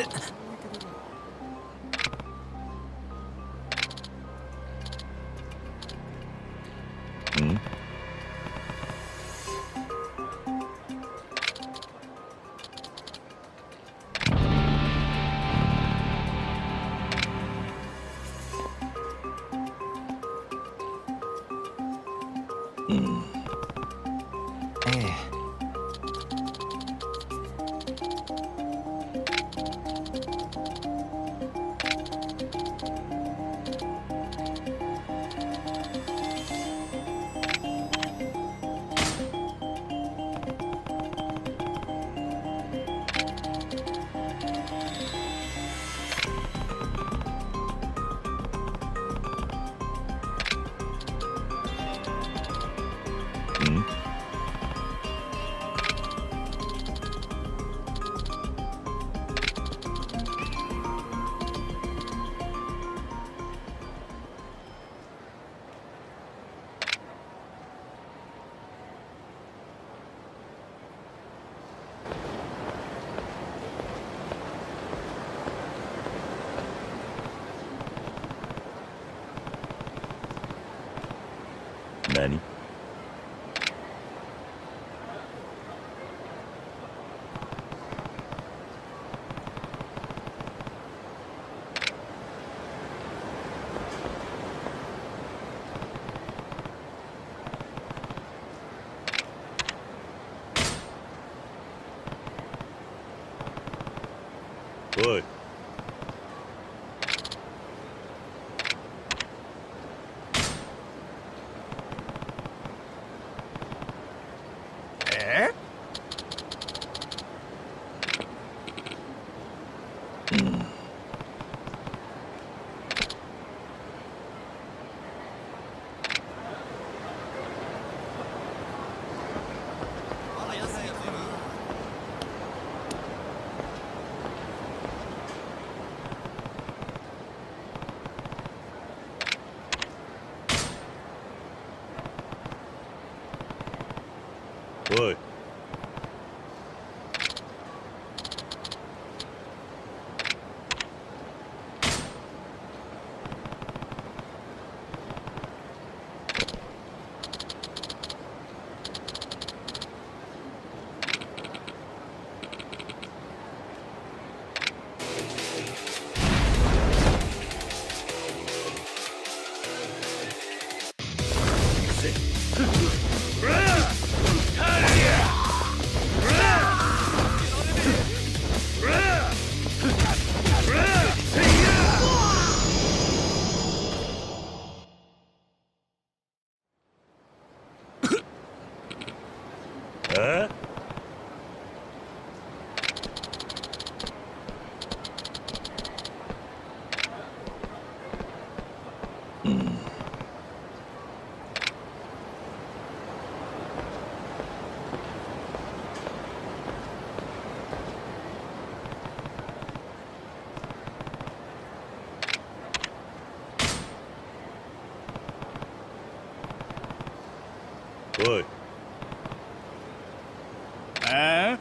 ええ。お Ha ha ha! おいえ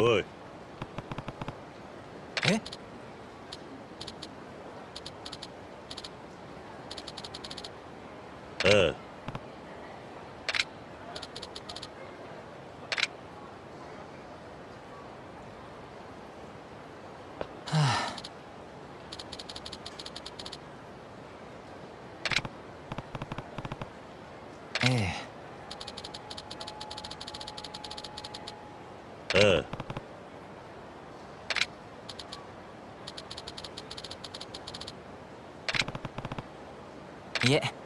おい。え？ああい